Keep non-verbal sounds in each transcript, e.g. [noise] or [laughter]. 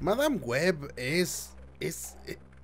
Madame Web es... es...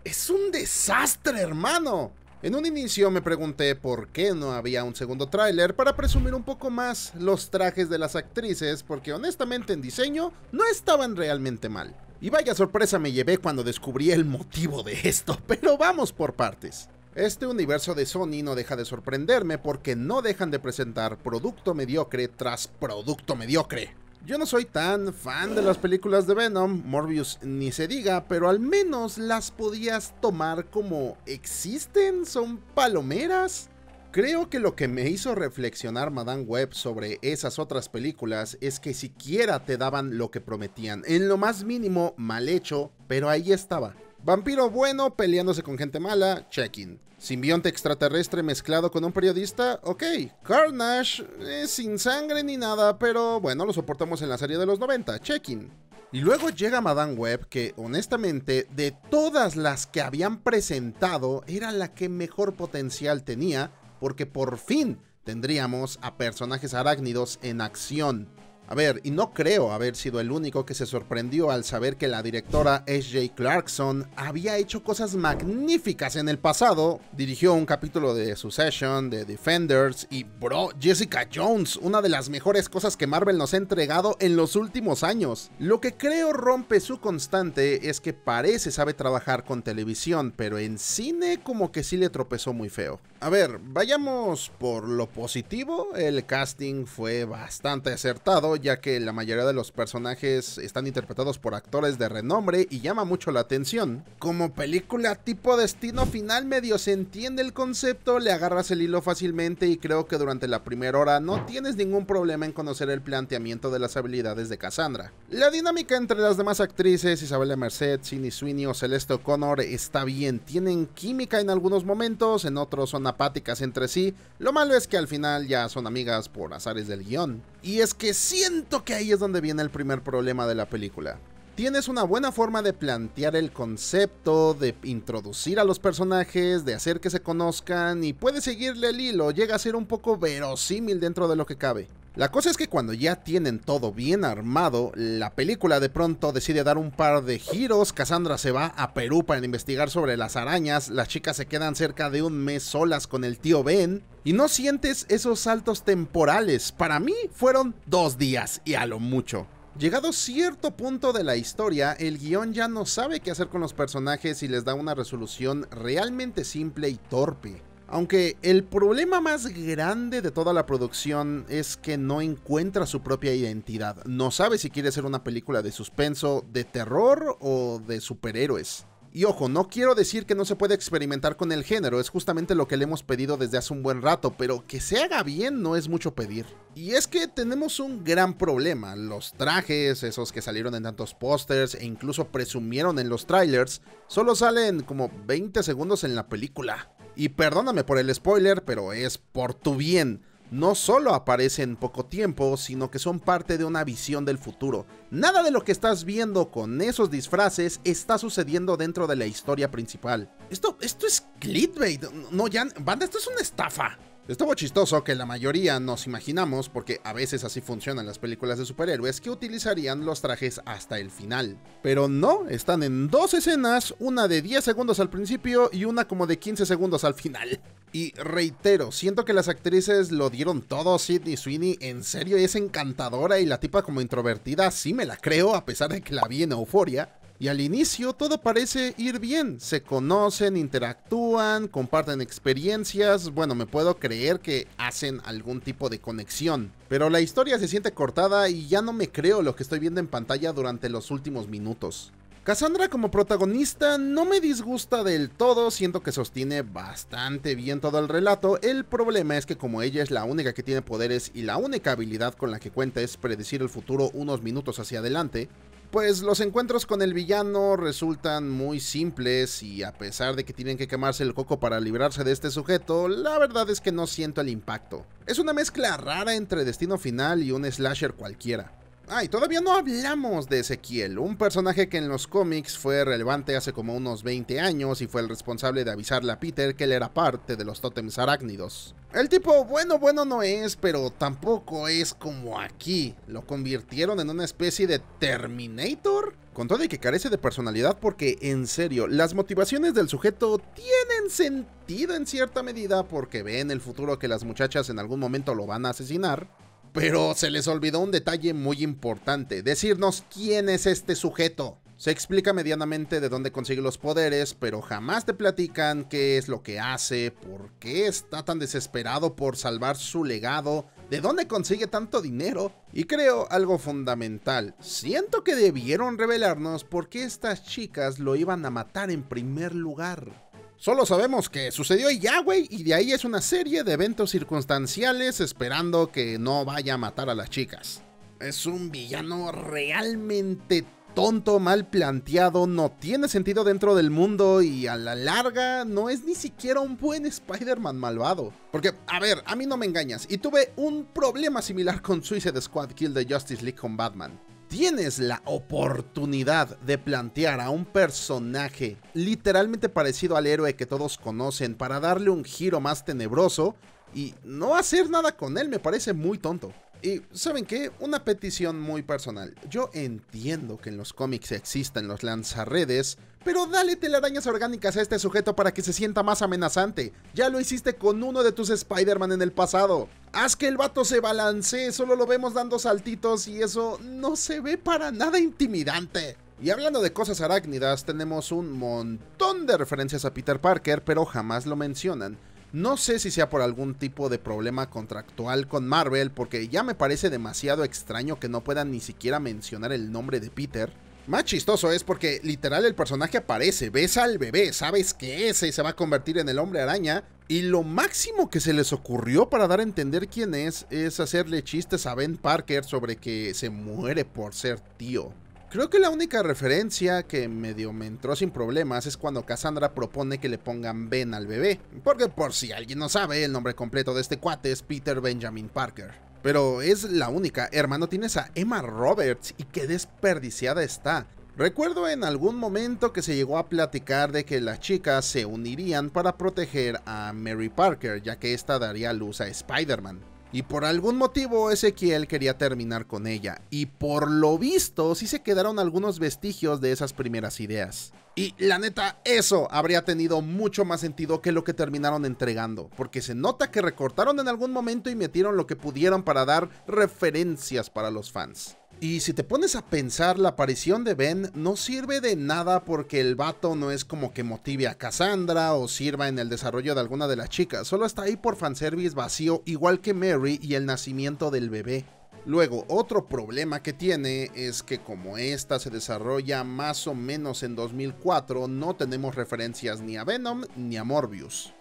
es un desastre, hermano. En un inicio me pregunté por qué no había un segundo tráiler para presumir un poco más los trajes de las actrices, porque honestamente en diseño no estaban realmente mal. Y vaya sorpresa me llevé cuando descubrí el motivo de esto, [laughs] pero vamos por partes. Este universo de Sony no deja de sorprenderme porque no dejan de presentar producto mediocre tras producto mediocre. Yo no soy tan fan de las películas de Venom, Morbius ni se diga, pero al menos las podías tomar como existen, son palomeras. Creo que lo que me hizo reflexionar Madame Web sobre esas otras películas es que siquiera te daban lo que prometían, en lo más mínimo mal hecho, pero ahí estaba. Vampiro bueno peleándose con gente mala, check-in. Simbionte extraterrestre mezclado con un periodista, ok. Carnage, eh, sin sangre ni nada, pero bueno, lo soportamos en la serie de los 90, check-in. Y luego llega Madame Web, que honestamente, de todas las que habían presentado, era la que mejor potencial tenía, porque por fin tendríamos a personajes arácnidos en acción. A ver, y no creo haber sido el único que se sorprendió al saber que la directora S.J. Clarkson había hecho cosas magníficas en el pasado. Dirigió un capítulo de Succession, de Defenders y, bro, Jessica Jones, una de las mejores cosas que Marvel nos ha entregado en los últimos años. Lo que creo rompe su constante es que parece sabe trabajar con televisión, pero en cine como que sí le tropezó muy feo. A ver, vayamos por lo positivo, el casting fue bastante acertado ya que la mayoría de los personajes están interpretados por actores de renombre y llama mucho la atención. Como película tipo destino final medio se entiende el concepto, le agarras el hilo fácilmente y creo que durante la primera hora no tienes ningún problema en conocer el planteamiento de las habilidades de Cassandra. La dinámica entre las demás actrices, Isabella Merced, Cindy Sweeney o Celeste O'Connor está bien, tienen química en algunos momentos, en otros son apáticas entre sí, lo malo es que al final ya son amigas por azares del guion. Y es que siento que ahí es donde viene el primer problema de la película. Tienes una buena forma de plantear el concepto, de introducir a los personajes, de hacer que se conozcan y puedes seguirle el hilo, llega a ser un poco verosímil dentro de lo que cabe. La cosa es que cuando ya tienen todo bien armado, la película de pronto decide dar un par de giros, Cassandra se va a Perú para investigar sobre las arañas, las chicas se quedan cerca de un mes solas con el tío Ben, y no sientes esos saltos temporales, para mí fueron dos días y a lo mucho. Llegado cierto punto de la historia, el guion ya no sabe qué hacer con los personajes y les da una resolución realmente simple y torpe. Aunque el problema más grande de toda la producción es que no encuentra su propia identidad. No sabe si quiere ser una película de suspenso, de terror o de superhéroes. Y ojo, no quiero decir que no se puede experimentar con el género, es justamente lo que le hemos pedido desde hace un buen rato, pero que se haga bien no es mucho pedir. Y es que tenemos un gran problema, los trajes, esos que salieron en tantos pósters e incluso presumieron en los trailers, solo salen como 20 segundos en la película. Y perdóname por el spoiler, pero es por tu bien no solo aparecen poco tiempo, sino que son parte de una visión del futuro. Nada de lo que estás viendo con esos disfraces está sucediendo dentro de la historia principal. Esto, esto es clickbait. No, ya, banda, esto es una estafa. Estuvo chistoso que la mayoría nos imaginamos, porque a veces así funcionan las películas de superhéroes, que utilizarían los trajes hasta el final. Pero no, están en dos escenas, una de 10 segundos al principio y una como de 15 segundos al final. Y reitero, siento que las actrices lo dieron todo, Sidney Sweeney en serio es encantadora y la tipa como introvertida sí me la creo a pesar de que la vi en euforia. Y al inicio todo parece ir bien, se conocen, interactúan, comparten experiencias, bueno, me puedo creer que hacen algún tipo de conexión. Pero la historia se siente cortada y ya no me creo lo que estoy viendo en pantalla durante los últimos minutos. Cassandra como protagonista no me disgusta del todo, siento que sostiene bastante bien todo el relato, el problema es que como ella es la única que tiene poderes y la única habilidad con la que cuenta es predecir el futuro unos minutos hacia adelante, pues los encuentros con el villano resultan muy simples y a pesar de que tienen que quemarse el coco para librarse de este sujeto, la verdad es que no siento el impacto. Es una mezcla rara entre Destino Final y un slasher cualquiera. Ah, y todavía no hablamos de Ezequiel, un personaje que en los cómics fue relevante hace como unos 20 años y fue el responsable de avisarle a Peter que él era parte de los tótems arácnidos. El tipo bueno bueno no es, pero tampoco es como aquí. Lo convirtieron en una especie de Terminator. Con todo y que carece de personalidad porque, en serio, las motivaciones del sujeto tienen sentido en cierta medida porque ve en el futuro que las muchachas en algún momento lo van a asesinar. Pero se les olvidó un detalle muy importante, decirnos quién es este sujeto. Se explica medianamente de dónde consigue los poderes, pero jamás te platican qué es lo que hace, por qué está tan desesperado por salvar su legado, de dónde consigue tanto dinero. Y creo algo fundamental, siento que debieron revelarnos por qué estas chicas lo iban a matar en primer lugar. Solo sabemos que sucedió y ya, güey, y de ahí es una serie de eventos circunstanciales esperando que no vaya a matar a las chicas. Es un villano realmente tonto, mal planteado, no tiene sentido dentro del mundo y a la larga no es ni siquiera un buen Spider-Man malvado. Porque, a ver, a mí no me engañas, y tuve un problema similar con Suicide Squad Kill the Justice League con Batman tienes la oportunidad de plantear a un personaje literalmente parecido al héroe que todos conocen para darle un giro más tenebroso y no hacer nada con él me parece muy tonto. Y ¿saben qué? Una petición muy personal. Yo entiendo que en los cómics existan los lanzarredes, pero dale telarañas orgánicas a este sujeto para que se sienta más amenazante. Ya lo hiciste con uno de tus Spider-Man en el pasado. Haz que el vato se balancee, solo lo vemos dando saltitos y eso no se ve para nada intimidante. Y hablando de cosas arácnidas, tenemos un montón de referencias a Peter Parker, pero jamás lo mencionan. No sé si sea por algún tipo de problema contractual con Marvel, porque ya me parece demasiado extraño que no puedan ni siquiera mencionar el nombre de Peter. Más chistoso es porque literal el personaje aparece, ves al bebé, sabes que ese se va a convertir en el hombre araña, y lo máximo que se les ocurrió para dar a entender quién es es hacerle chistes a Ben Parker sobre que se muere por ser tío. Creo que la única referencia que medio me entró sin problemas es cuando Cassandra propone que le pongan Ben al bebé, porque por si alguien no sabe, el nombre completo de este cuate es Peter Benjamin Parker. Pero es la única, hermano, tienes a Emma Roberts y qué desperdiciada está. Recuerdo en algún momento que se llegó a platicar de que las chicas se unirían para proteger a Mary Parker, ya que esta daría luz a Spider-Man. Y por algún motivo Ezequiel quería terminar con ella. Y por lo visto sí se quedaron algunos vestigios de esas primeras ideas. Y la neta, eso habría tenido mucho más sentido que lo que terminaron entregando, porque se nota que recortaron en algún momento y metieron lo que pudieron para dar referencias para los fans. Y si te pones a pensar, la aparición de Ben no sirve de nada porque el vato no es como que motive a Cassandra o sirva en el desarrollo de alguna de las chicas, solo está ahí por fanservice vacío, igual que Mary y el nacimiento del bebé. Luego, otro problema que tiene es que como esta se desarrolla más o menos en 2004, no tenemos referencias ni a Venom ni a Morbius.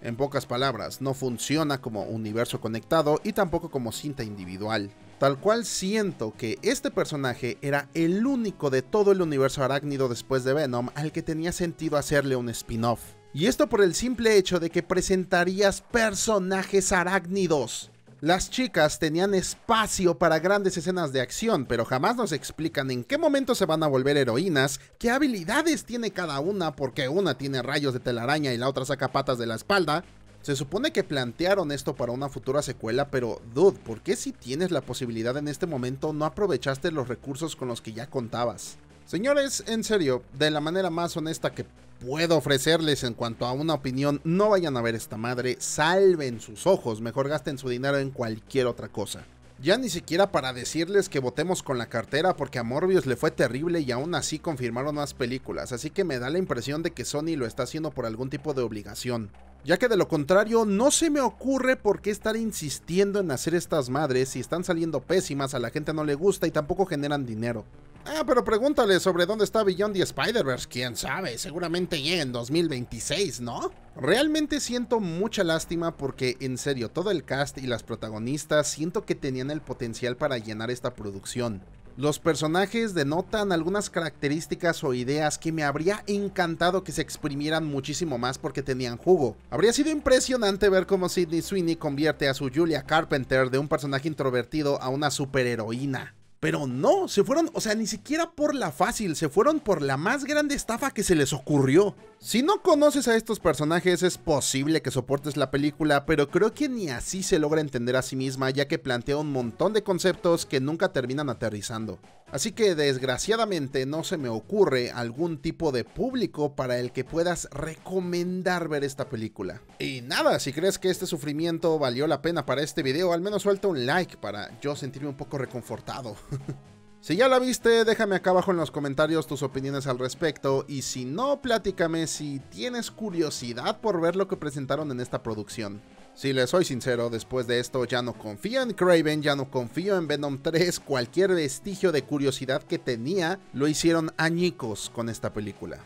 En pocas palabras, no funciona como universo conectado y tampoco como cinta individual. Tal cual siento que este personaje era el único de todo el universo arácnido después de Venom al que tenía sentido hacerle un spin-off. Y esto por el simple hecho de que presentarías personajes arácnidos. Las chicas tenían espacio para grandes escenas de acción, pero jamás nos explican en qué momento se van a volver heroínas, qué habilidades tiene cada una, porque una tiene rayos de telaraña y la otra saca patas de la espalda, se supone que plantearon esto para una futura secuela, pero dude, ¿por qué si tienes la posibilidad en este momento no aprovechaste los recursos con los que ya contabas? Señores, en serio, de la manera más honesta que puedo ofrecerles en cuanto a una opinión, no vayan a ver esta madre, salven sus ojos, mejor gasten su dinero en cualquier otra cosa. Ya ni siquiera para decirles que votemos con la cartera porque a Morbius le fue terrible y aún así confirmaron más películas, así que me da la impresión de que Sony lo está haciendo por algún tipo de obligación ya que de lo contrario no se me ocurre por qué estar insistiendo en hacer estas madres si están saliendo pésimas, a la gente no le gusta y tampoco generan dinero. Ah, pero pregúntale sobre dónde está Beyond the Spider-Verse, quién sabe, seguramente llega en 2026, ¿no? Realmente siento mucha lástima porque, en serio, todo el cast y las protagonistas siento que tenían el potencial para llenar esta producción. Los personajes denotan algunas características o ideas que me habría encantado que se exprimieran muchísimo más porque tenían jugo. Habría sido impresionante ver cómo Sidney Sweeney convierte a su Julia Carpenter de un personaje introvertido a una superheroína. Pero no, se fueron, o sea, ni siquiera por la fácil, se fueron por la más grande estafa que se les ocurrió. Si no conoces a estos personajes es posible que soportes la película, pero creo que ni así se logra entender a sí misma ya que plantea un montón de conceptos que nunca terminan aterrizando. Así que desgraciadamente no se me ocurre algún tipo de público para el que puedas recomendar ver esta película. Y nada, si crees que este sufrimiento valió la pena para este video, al menos suelta un like para yo sentirme un poco reconfortado. [laughs] Si ya la viste, déjame acá abajo en los comentarios tus opiniones al respecto y si no, platícame si tienes curiosidad por ver lo que presentaron en esta producción. Si les soy sincero, después de esto ya no confío en Craven, ya no confío en Venom 3, cualquier vestigio de curiosidad que tenía lo hicieron añicos con esta película.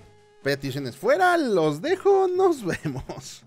Peticiones fuera, los dejo, nos [laughs] vemos.